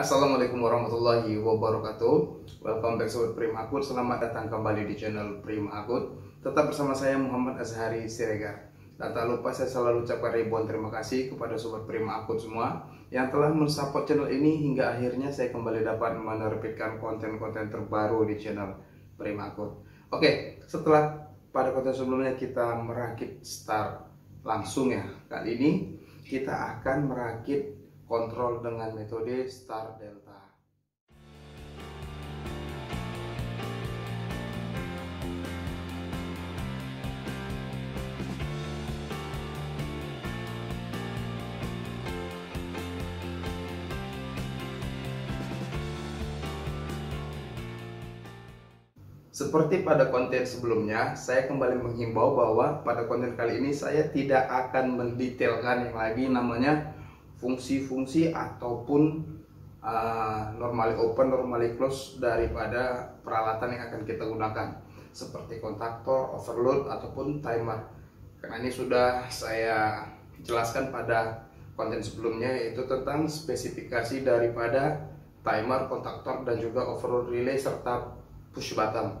Assalamualaikum warahmatullahi wabarakatuh. Welcome back Sobat Prima Akut. Selamat datang kembali di channel Prima Akut. Tetap bersama saya Muhammad Azhari Siregar. Dan tak lupa saya selalu ucapkan ribuan terima kasih kepada Sobat Prima Akut semua Yang telah mensupport channel ini hingga akhirnya saya kembali dapat menerbitkan konten-konten terbaru di channel Prima Akut. Oke, setelah pada konten sebelumnya kita merakit start langsung ya. Kali ini kita akan merakit kontrol dengan metode star delta. Seperti pada konten sebelumnya, saya kembali menghimbau bahwa pada konten kali ini saya tidak akan mendetailkan yang lagi namanya fungsi-fungsi ataupun uh, normally open, normally close daripada peralatan yang akan kita gunakan seperti kontaktor, overload ataupun timer. Karena ini sudah saya jelaskan pada konten sebelumnya yaitu tentang spesifikasi daripada timer, kontaktor dan juga overload relay serta push button.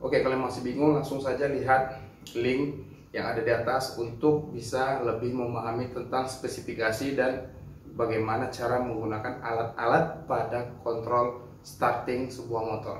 Oke, kalian masih bingung langsung saja lihat link yang ada di atas untuk bisa lebih memahami tentang spesifikasi dan bagaimana cara menggunakan alat-alat pada kontrol starting sebuah motor.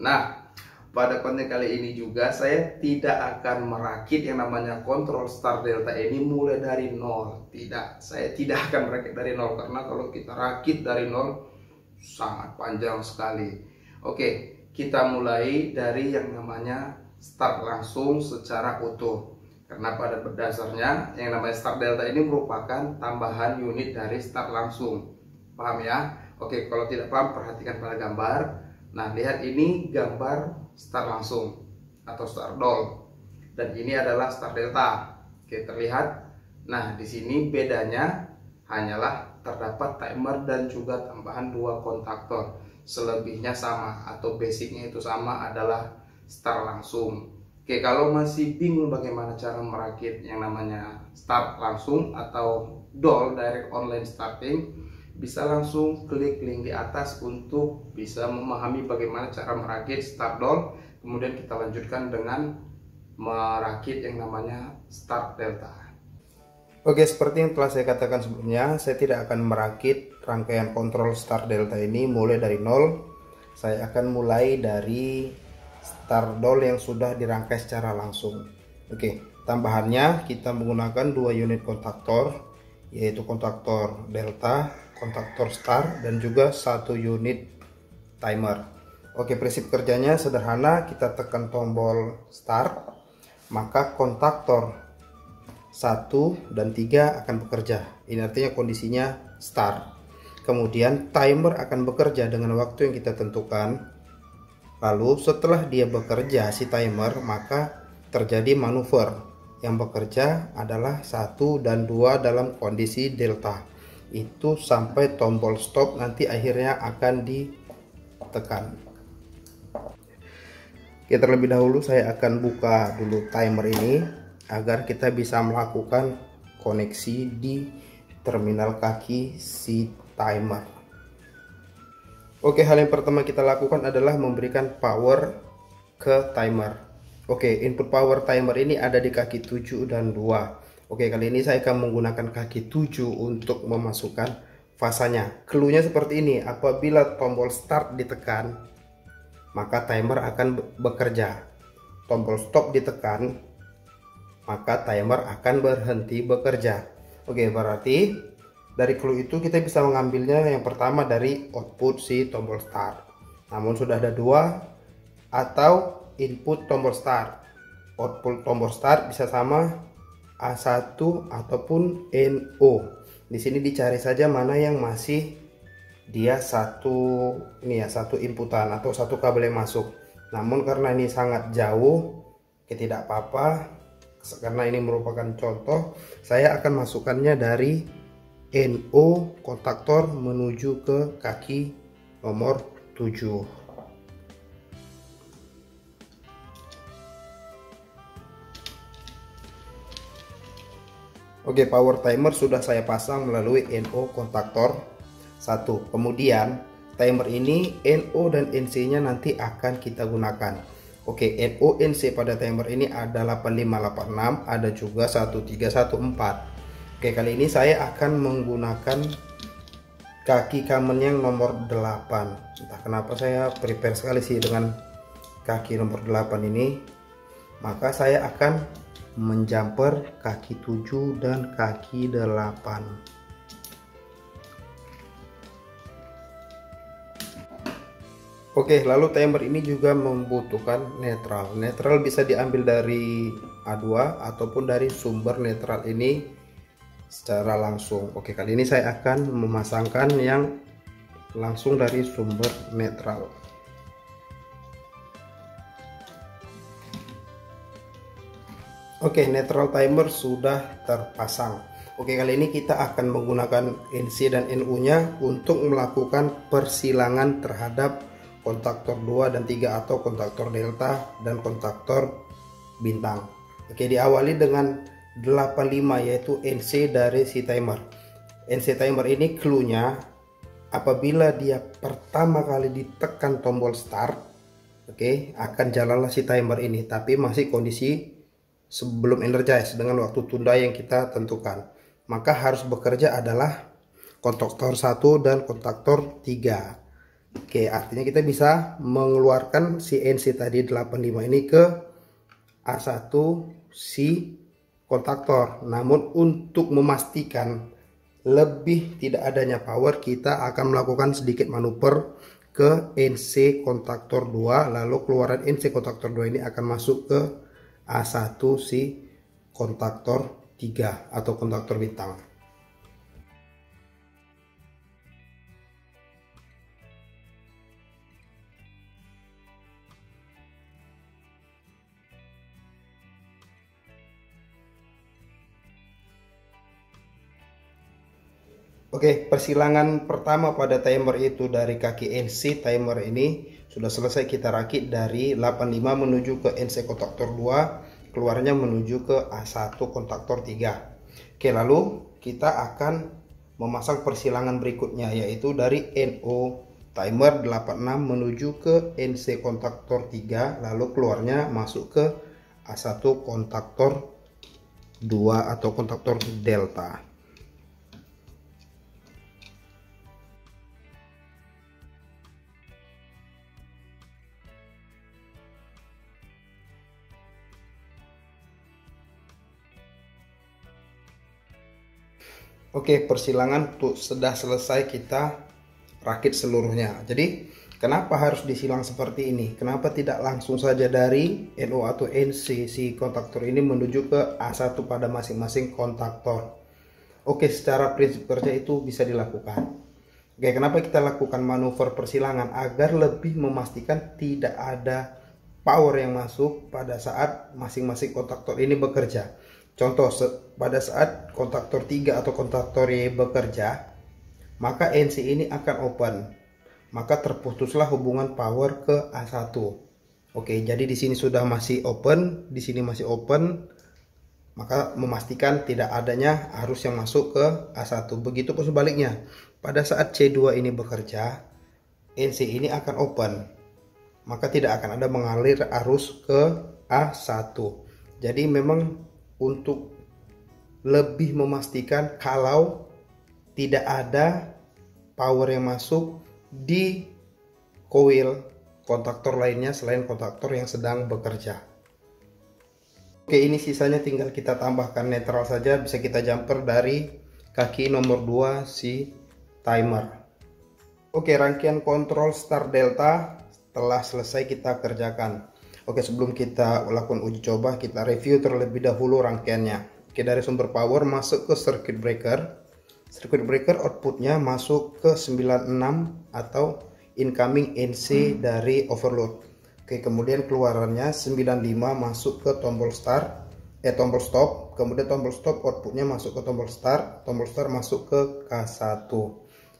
Nah, pada konten kali ini juga saya tidak akan merakit yang namanya kontrol start delta ini mulai dari nol. Tidak, saya tidak akan merakit dari nol karena kalau kita rakit dari nol sangat panjang sekali. Oke, kita mulai dari yang namanya start langsung secara utuh. Karena pada dasarnya yang namanya start delta ini merupakan tambahan unit dari start langsung. Paham ya? Oke, kalau tidak paham perhatikan pada gambar. Nah, lihat ini gambar start langsung atau start doll. Dan ini adalah start delta. Oke, terlihat. Nah, di sini bedanya hanyalah terdapat timer dan juga tambahan dua kontaktor. Selebihnya sama atau basicnya itu sama adalah start langsung. Oke, kalau masih bingung bagaimana cara merakit yang namanya start langsung atau doll direct online starting, bisa langsung klik link di atas untuk bisa memahami bagaimana cara merakit start doll. Kemudian kita lanjutkan dengan merakit yang namanya start delta. Oke, seperti yang telah saya katakan sebelumnya, saya tidak akan merakit rangkaian kontrol start delta ini mulai dari nol. Saya akan mulai dari doll yang sudah dirangkai secara langsung. Oke tambahannya kita menggunakan dua unit kontaktor yaitu kontaktor delta kontaktor star dan juga satu unit timer. Oke prinsip kerjanya sederhana kita tekan tombol start maka kontaktor satu dan tiga akan bekerja. Ini artinya kondisinya start kemudian timer akan bekerja dengan waktu yang kita tentukan Lalu setelah dia bekerja si timer maka terjadi manuver. Yang bekerja adalah satu dan dua dalam kondisi delta. Itu sampai tombol stop nanti akhirnya akan ditekan. Oke terlebih dahulu saya akan buka dulu timer ini agar kita bisa melakukan koneksi di terminal kaki si timer Oke, hal yang pertama kita lakukan adalah memberikan power ke timer. Oke, input power timer ini ada di kaki 7 dan 2. Oke, kali ini saya akan menggunakan kaki 7 untuk memasukkan fasanya. Cluenya seperti ini, apabila tombol start ditekan, maka timer akan bekerja. Tombol stop ditekan, maka timer akan berhenti bekerja. Oke, berarti dari clue itu kita bisa mengambilnya yang pertama dari output si tombol start. Namun sudah ada dua atau input tombol start. Output tombol start bisa sama A1 ataupun NO. Di sini dicari saja mana yang masih dia satu ini ya satu inputan atau satu kabel yang masuk. Namun karena ini sangat jauh, ya tidak apa-apa karena ini merupakan contoh, saya akan masukkannya dari NO kontaktor menuju ke kaki nomor 7 Oke power timer sudah saya pasang melalui NO kontaktor satu. Kemudian timer ini NO dan NC nya nanti akan kita gunakan. Oke NO NC pada timer ini ada 8586 ada juga 1314 oke kali ini saya akan menggunakan kaki kamen yang nomor 8 entah kenapa saya prepare sekali sih dengan kaki nomor 8 ini. Maka saya akan menjumper kaki 7 dan kaki 8 Oke, lalu timer ini juga membutuhkan netral. Netral bisa diambil dari A2 ataupun dari sumber netral ini secara langsung. Oke, kali ini saya akan memasangkan yang langsung dari sumber netral. Oke, netral timer sudah terpasang. Oke, kali ini kita akan menggunakan NC dan NU-nya untuk melakukan persilangan terhadap kontaktor 2 dan 3 atau kontaktor delta dan kontaktor bintang oke diawali dengan 85 yaitu NC dari si timer. NC timer ini clue-nya apabila dia pertama kali ditekan tombol start oke akan jalanlah si timer ini tapi masih kondisi sebelum energize dengan waktu tunda yang kita tentukan. Maka harus bekerja adalah kontaktor 1 dan kontaktor 3 Oke, artinya kita bisa mengeluarkan si NC tadi 85 ini ke A1 si kontaktor. Namun untuk memastikan lebih tidak adanya power, kita akan melakukan sedikit manuver ke NC kontaktor 2 lalu keluaran NC kontaktor 2 ini akan masuk ke A1 si kontaktor 3 atau kontaktor bintang. Oke, persilangan pertama pada timer itu dari kaki NC timer ini sudah selesai kita rakit dari 85 menuju ke NC kontaktor 2, keluarnya menuju ke A1 kontaktor 3. Oke, lalu kita akan memasang persilangan berikutnya yaitu dari NO timer 86 menuju ke NC kontaktor 3 lalu keluarnya masuk ke A1 kontaktor 2 atau kontaktor delta. Oke, persilangan tuh sudah selesai kita rakit seluruhnya. Jadi, kenapa harus disilang seperti ini? Kenapa tidak langsung saja dari NO atau NC si kontaktor ini menuju ke A1 pada masing-masing kontaktor? Oke, secara prinsip kerja itu bisa dilakukan. Oke, kenapa kita lakukan manuver persilangan? Agar lebih memastikan tidak ada power yang masuk pada saat masing-masing kontaktor ini bekerja. Contoh, pada saat kontaktor 3 atau kontaktor Y bekerja, maka NC ini akan open. Maka terputuslah hubungan power ke A1. Oke, jadi di sini sudah masih open, di sini masih open, maka memastikan tidak adanya arus yang masuk ke A1. Begitu pun sebaliknya, pada saat C2 ini bekerja, NC ini akan open, maka tidak akan ada mengalir arus ke A1. Jadi memang untuk lebih memastikan kalau tidak ada power yang masuk di coil kontaktor lainnya selain kontaktor yang sedang bekerja. Oke, ini sisanya tinggal kita tambahkan netral saja, bisa kita jumper dari kaki nomor 2 si timer. Oke, rangkaian kontrol start delta telah selesai kita kerjakan. Oke sebelum kita lakukan uji coba kita review terlebih dahulu rangkaiannya. Oke dari sumber power masuk ke circuit breaker. Circuit breaker outputnya masuk ke 96 atau incoming NC dari overload. Oke kemudian keluarannya 95 masuk ke tombol start eh tombol stop. Kemudian tombol stop outputnya masuk ke tombol start tombol start masuk ke K1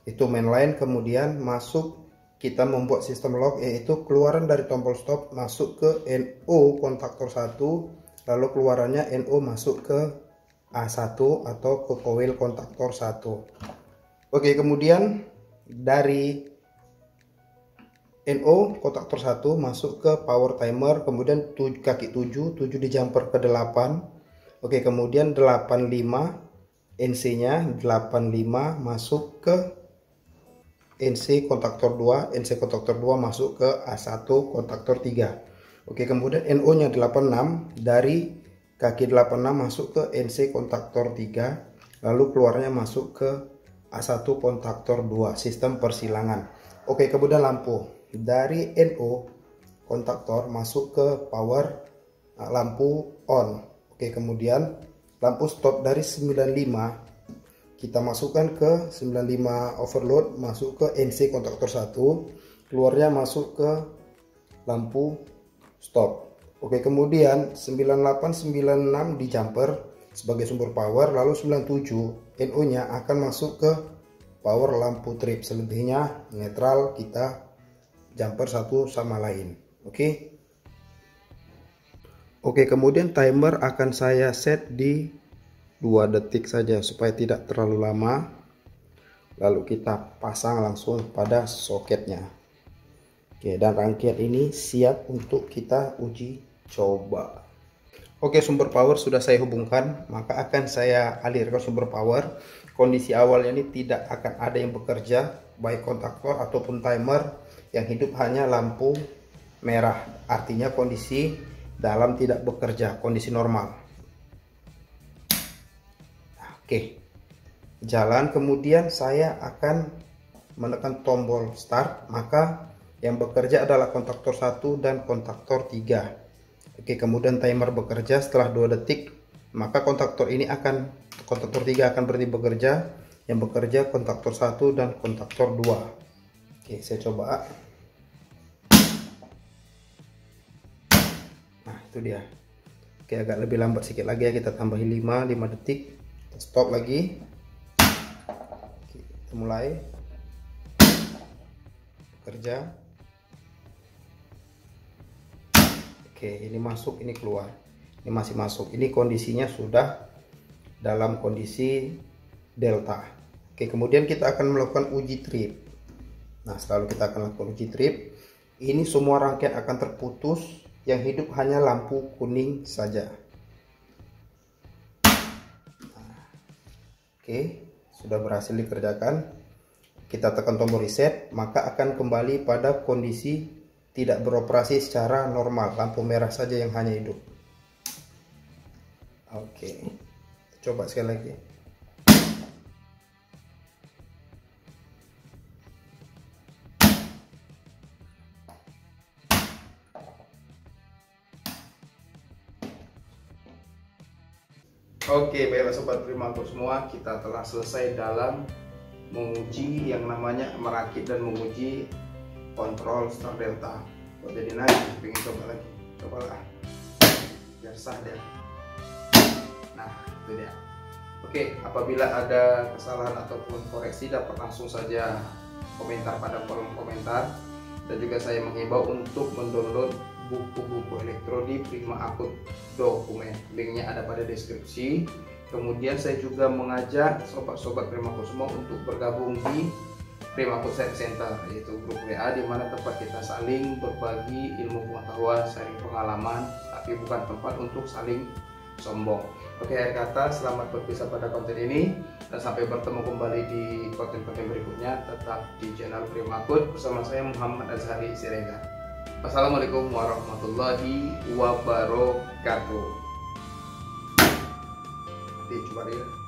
itu mainline kemudian masuk kita membuat sistem lock yaitu keluaran dari tombol stop masuk ke NO kontaktor 1 lalu keluarannya NO masuk ke A1 atau ke coil kontaktor 1 Oke kemudian dari NO kontaktor 1 masuk ke power timer kemudian kaki 7 7 di jumper ke 8 oke kemudian 85 NC nya 85 masuk ke NC kontaktor 2 NC kontaktor 2 masuk ke A1 kontaktor 3 oke kemudian NO nya 86 dari kaki 86 masuk ke NC kontaktor 3 lalu keluarnya masuk ke A1 kontaktor 2 sistem persilangan. Oke kemudian lampu. Dari NO kontaktor masuk ke power lampu on. Oke kemudian lampu stop dari 95 kita masukkan ke 95 overload masuk ke NC kontaktor 1 keluarnya masuk ke lampu stop. Oke kemudian 9896 di jumper sebagai sumber power lalu 97 NO nya akan masuk ke power lampu trip. Selebihnya netral kita jumper satu sama lain. Oke? Oke kemudian timer akan saya set di 2 detik saja supaya tidak terlalu lama. Lalu kita pasang langsung pada soketnya. Oke dan rangkaian ini siap untuk kita uji coba. Oke sumber power sudah saya hubungkan maka akan saya alirkan sumber power. Kondisi awalnya ini tidak akan ada yang bekerja baik kontaktor ataupun timer yang hidup hanya lampu merah. Artinya kondisi dalam tidak bekerja kondisi normal Oke. Jalan kemudian saya akan menekan tombol start, maka yang bekerja adalah kontaktor 1 dan kontaktor 3. Oke, kemudian timer bekerja setelah 2 detik, maka kontaktor ini akan kontaktor 3 akan berhenti bekerja, yang bekerja kontaktor 1 dan kontaktor 2. Oke, saya coba. Nah, itu dia. Oke, agak lebih lambat sedikit lagi ya, kita tambahin 5, 5 detik stop lagi. Kita mulai. Kerja. Oke ini masuk ini keluar. Ini masih masuk. Ini kondisinya sudah dalam kondisi delta. Oke kemudian kita akan melakukan uji trip. Nah selalu kita akan lakukan uji trip. Ini semua rangkaian akan terputus. Yang hidup hanya lampu kuning saja Oke, sudah berhasil dikerjakan. Kita tekan tombol reset, maka akan kembali pada kondisi tidak beroperasi secara normal. Lampu merah saja yang hanya hidup. Oke, coba sekali lagi. Oke, baiklah sobat primaku semua, kita telah selesai dalam menguji yang namanya merakit dan menguji kontrol star delta. Kok jadi naik, pengen coba lagi, cobalah, biar sah deh. Nah, itu dia. Oke, apabila ada kesalahan ataupun koreksi dapat langsung saja komentar pada kolom komentar dan juga saya mengimbau untuk mendownload buku-buku elektronik Prima Akut dokumen linknya ada pada deskripsi kemudian saya juga mengajak sobat-sobat Prima semua untuk bergabung di Prima Set Center yaitu grup WA di mana tempat kita saling berbagi ilmu pengetahuan, sharing pengalaman, tapi bukan tempat untuk saling sombong. Oke, akhir kata selamat berpisah pada konten ini dan sampai bertemu kembali di konten-konten berikutnya tetap di channel Primakut bersama saya Muhammad Azhari Siregar. Assalamualaikum warahmatullahi wabarakatuh. Nanti coba ya.